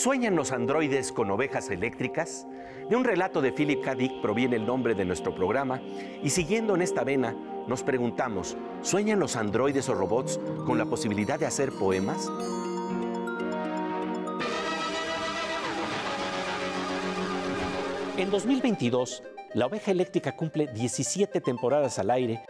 ¿Sueñan los androides con ovejas eléctricas? De un relato de Philip K. Dick proviene el nombre de nuestro programa y siguiendo en esta vena nos preguntamos, ¿sueñan los androides o robots con la posibilidad de hacer poemas? En 2022, la oveja eléctrica cumple 17 temporadas al aire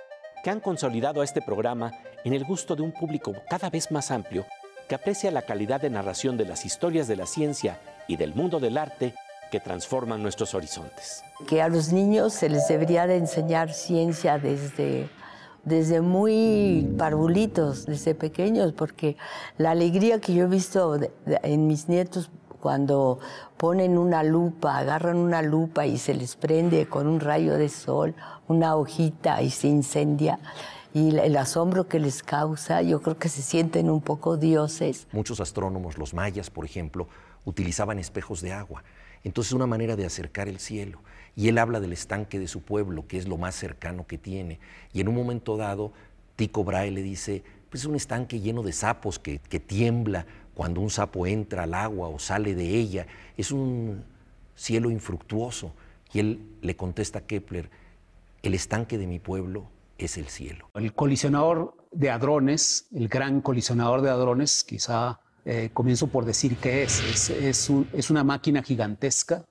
que han consolidado a este programa en el gusto de un público cada vez más amplio que aprecia la calidad de narración de las historias de la ciencia y del mundo del arte que transforman nuestros horizontes. Que a los niños se les debería de enseñar ciencia desde, desde muy parvulitos, desde pequeños, porque la alegría que yo he visto en mis nietos cuando ponen una lupa, agarran una lupa y se les prende con un rayo de sol una hojita y se incendia, y el asombro que les causa, yo creo que se sienten un poco dioses. Muchos astrónomos, los mayas, por ejemplo, utilizaban espejos de agua. Entonces, una manera de acercar el cielo. Y él habla del estanque de su pueblo, que es lo más cercano que tiene. Y en un momento dado, Tico Brahe le dice, pues es un estanque lleno de sapos que, que tiembla cuando un sapo entra al agua o sale de ella. Es un cielo infructuoso. Y él le contesta a Kepler, el estanque de mi pueblo es el cielo. El colisionador de hadrones, el gran colisionador de hadrones, quizá eh, comienzo por decir qué es. Es, una máquina gigantesca,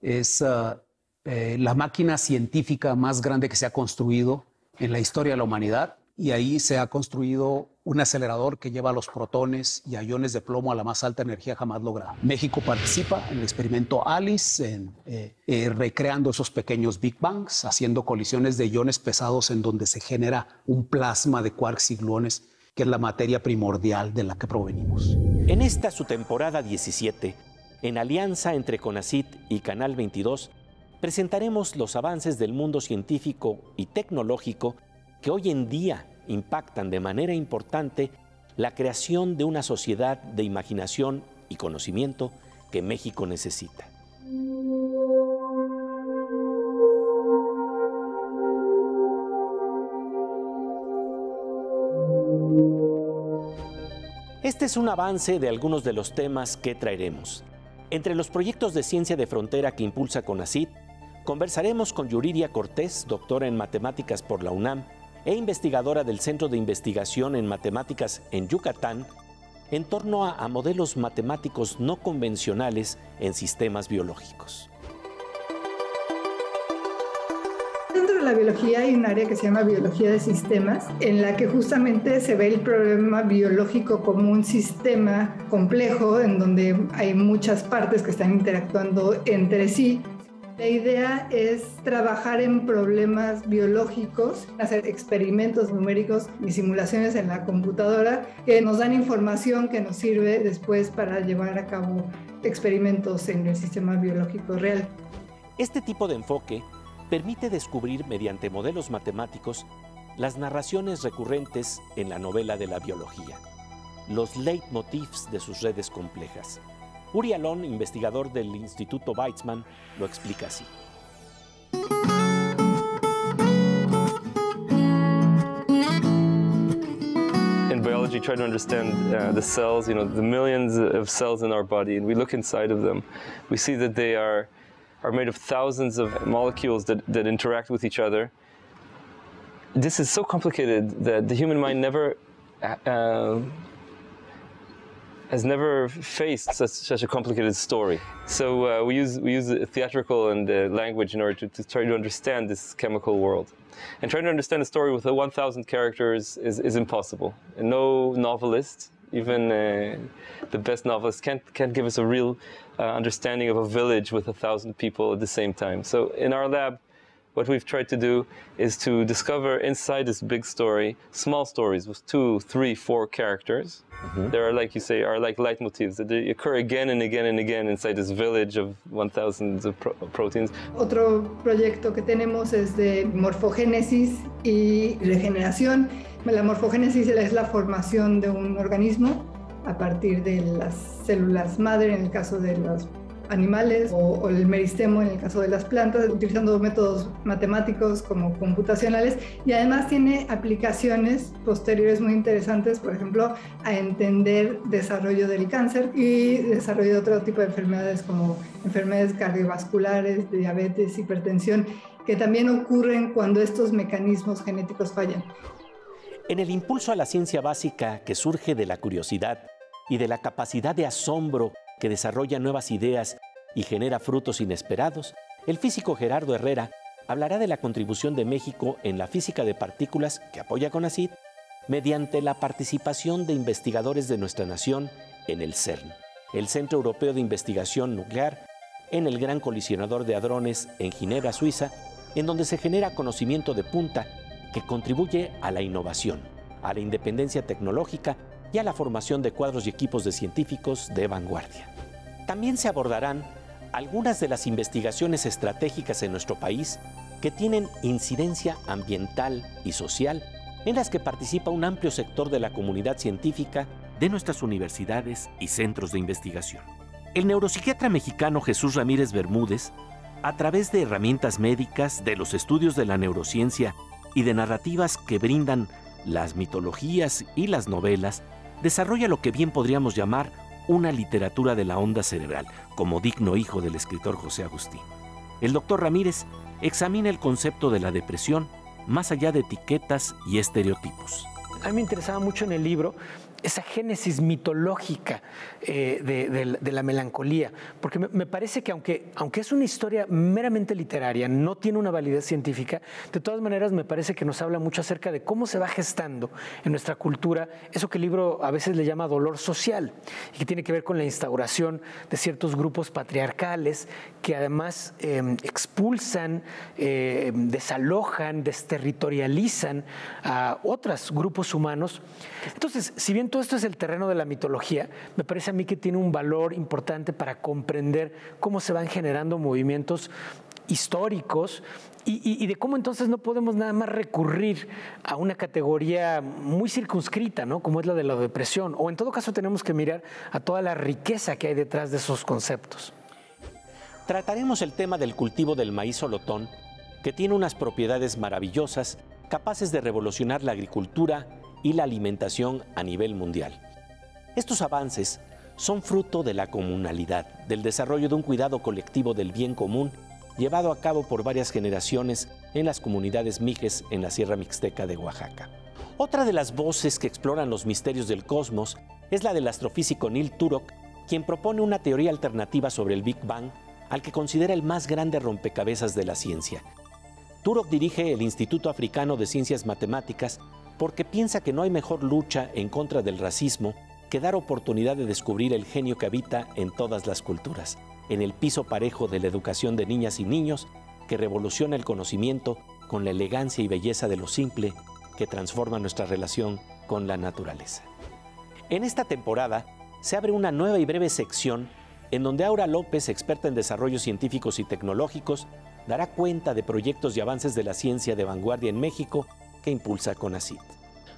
es ah, eh, la máquina científica más grande que se ha construido en la historia de la humanidad y ahí se ha construido un acelerador que lleva los protones y iones de plomo a la más alta energía jamás lograda. México participa en el experimento ALICE, en, eh, eh, recreando esos pequeños Big Bangs, haciendo colisiones de iones pesados en donde se genera un plasma de quarks y gluones, que es la materia primordial de la que provenimos. En esta su temporada 17, en alianza entre CONACIT y Canal 22, presentaremos los avances del mundo científico y tecnológico que hoy en día impactan de manera importante la creación de una sociedad de imaginación y conocimiento que México necesita. Este es un avance de algunos de los temas que traeremos. Entre los proyectos de ciencia de frontera que impulsa CONACIT, conversaremos con Yuridia Cortés, doctora en matemáticas por la UNAM, e investigadora del Centro de Investigación en Matemáticas en Yucatán, en torno a, modelos matemáticos no convencionales en sistemas biológicos. Dentro de la biología hay un área que se llama biología de sistemas, en la que justamente se ve el problema biológico como un sistema complejo en donde hay muchas partes que están interactuando entre sí la idea es trabajar en problemas biológicos, hacer experimentos numéricos y simulaciones en la computadora que nos dan información que nos sirve después para llevar a cabo experimentos en el sistema biológico real. Este tipo de enfoque permite descubrir mediante modelos matemáticos las narraciones recurrentes en la novela de la biología, los leitmotifs de sus redes complejas Uri Alon, investigador del Instituto Weizmann, lo explica así. In biology, try to understand uh, the cells, you know, the millions of cells in our body, and we look inside of them. We see that they are, are made of thousands of molecules that, that interact with each other. This is so complicated that the human mind never uh, has never faced such, such a complicated story. So uh, we use we use theatrical and uh, language in order to, to, try to understand this chemical world. And trying to understand a story with 1,000 characters is, is impossible. And no novelist, even uh, the best novelist, can't can't give us a real uh, understanding of a village with a thousand people at the same time. So in our lab, what we've tried to do is to discover inside this big story small stories with two, three, four characters. Mm-hmm. There are, like you say, are like leitmotifs that they occur again and again and again inside this village of 1,000 of pro- proteins. Otro proyecto que tenemos es de morfogénesis y regeneración. La morfogénesis es la formación de un organismo a partir de las células madre, en el caso de los animales o, el meristemo en el caso de las plantas, utilizando métodos matemáticos como computacionales y además tiene aplicaciones posteriores muy interesantes, por ejemplo, a entender desarrollo del cáncer y desarrollo de otro tipo de enfermedades como enfermedades cardiovasculares, diabetes, hipertensión, que también ocurren cuando estos mecanismos genéticos fallan. En el impulso a la ciencia básica que surge de la curiosidad y de la capacidad de asombro que desarrolla nuevas ideas y genera frutos inesperados, el físico Gerardo Herrera hablará de la contribución de México en la física de partículas que apoya CONACYT mediante la participación de investigadores de nuestra nación en el CERN, el Centro Europeo de Investigación Nuclear, en el Gran Colisionador de Hadrones en Ginebra, Suiza, en donde se genera conocimiento de punta que contribuye a la innovación, a la independencia tecnológica y a la formación de cuadros y equipos de científicos de vanguardia. También se abordarán algunas de las investigaciones estratégicas en nuestro país que tienen incidencia ambiental y social, en las que participa un amplio sector de la comunidad científica de nuestras universidades y centros de investigación. El neuropsiquiatra mexicano Jesús Ramírez Bermúdez, a través de herramientas médicas, de los estudios de la neurociencia y de narrativas que brindan las mitologías y las novelas, desarrolla lo que bien podríamos llamar una literatura de la onda cerebral, como digno hijo del escritor José Agustín. El doctor Ramírez examina el concepto de la depresión más allá de etiquetas y estereotipos. A mí me interesaba mucho en el libro esa génesis mitológica eh, de, la melancolía, porque me, parece que aunque, aunque es una historia meramente literaria, no tiene una validez científica, de todas maneras me parece que nos habla mucho acerca de cómo se va gestando en nuestra cultura eso que el libro a veces le llama dolor social y que tiene que ver con la instauración de ciertos grupos patriarcales que además em, expulsan, em, desalojan, desterritorializan a otros grupos humanos. Entonces, si bien todo esto es el terreno de la mitología, me parece a mí que tiene un valor importante para comprender cómo se van generando movimientos históricos y, de cómo entonces no podemos nada más recurrir a una categoría muy circunscrita, ¿no? como es la de la depresión, o en todo caso tenemos que mirar a toda la riqueza que hay detrás de esos conceptos. Trataremos el tema del cultivo del maíz solotón, que tiene unas propiedades maravillosas, capaces de revolucionar la agricultura y la alimentación a nivel mundial. Estos avances son fruto de la comunalidad, del desarrollo de un cuidado colectivo del bien común llevado a cabo por varias generaciones en las comunidades mijes en la Sierra Mixteca de Oaxaca. Otra de las voces que exploran los misterios del cosmos es la del astrofísico Neil Turok, quien propone una teoría alternativa sobre el Big Bang, al que considera el más grande rompecabezas de la ciencia. Turok dirige el Instituto Africano de Ciencias Matemáticas porque piensa que no hay mejor lucha en contra del racismo que dar oportunidad de descubrir el genio que habita en todas las culturas, en el piso parejo de la educación de niñas y niños que revoluciona el conocimiento con la elegancia y belleza de lo simple que transforma nuestra relación con la naturaleza. En esta temporada se abre una nueva y breve sección en donde Aura López, experta en desarrollos científicos y tecnológicos, dará cuenta de proyectos y avances de la ciencia de vanguardia en México que impulsa CONACIT.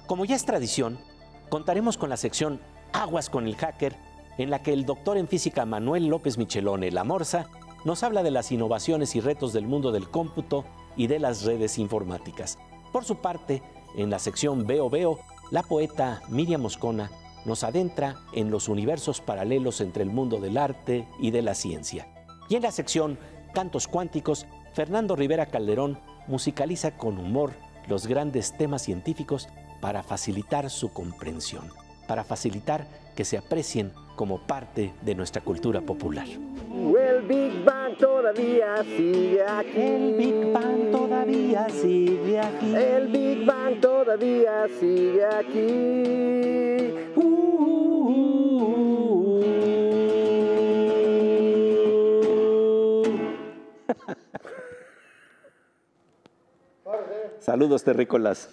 Como ya es tradición, contaremos con la sección Aguas con el Hacker, en la que el doctor en física Manuel López Michelone, la Morsa, nos habla de las innovaciones y retos del mundo del cómputo y de las redes informáticas. Por su parte, en la sección Veo Veo, la poeta Miriam Moscona nos adentra en los universos paralelos entre el mundo del arte y de la ciencia. Y en la sección Cantos Cuánticos, Fernando Rivera Calderón musicaliza con humor los grandes temas científicos para facilitar su comprensión, para facilitar que se aprecien como parte de nuestra cultura popular. El Big Bang todavía sigue aquí. El Big Bang todavía sigue aquí. El Big Bang todavía sigue aquí. Saludos terrícolas.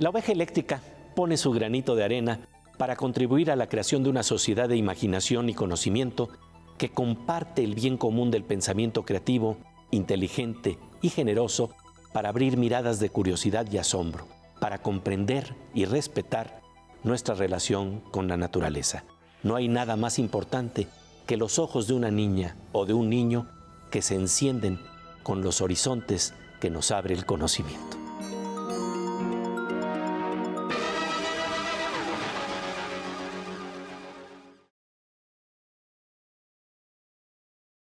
La oveja eléctrica pone su granito de arena para contribuir a la creación de una sociedad de imaginación y conocimiento que comparte el bien común del pensamiento creativo, inteligente y generoso para abrir miradas de curiosidad y asombro, para comprender y respetar nuestra relación con la naturaleza. No hay nada más importante que los ojos de una niña o de un niño que se encienden con los horizontes que nos abre el conocimiento.